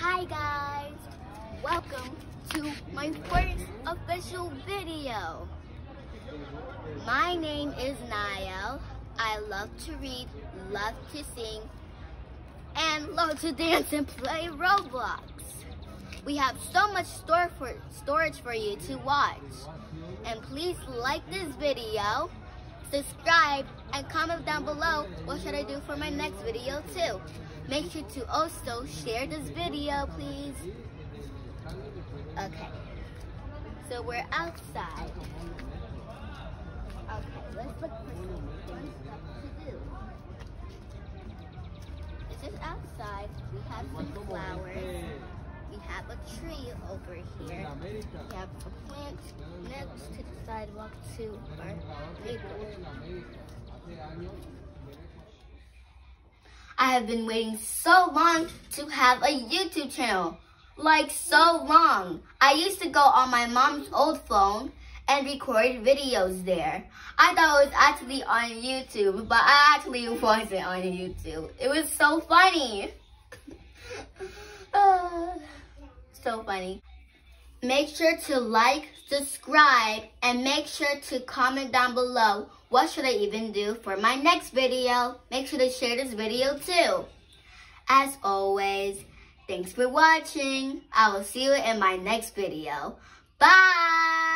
Hi guys! Welcome to my first official video. My name is Naelle. I love to read, love to sing, and love to dance and play Roblox. We have so much store for, storage for you to watch. And please like this video, subscribe, and comment down below what should I do for my next video too. Make sure to also share this video, please. Okay, so we're outside. Okay, let's look for some fun stuff to do. This is outside. We have some flowers. We have a tree over here. We have a plant next to the sidewalk too. our I have been waiting so long to have a YouTube channel. Like so long. I used to go on my mom's old phone and record videos there. I thought it was actually on YouTube, but I actually wasn't on YouTube. It was so funny. Ah, so funny. Make sure to like, subscribe, and make sure to comment down below what should I even do for my next video. Make sure to share this video too. As always, thanks for watching. I will see you in my next video. Bye!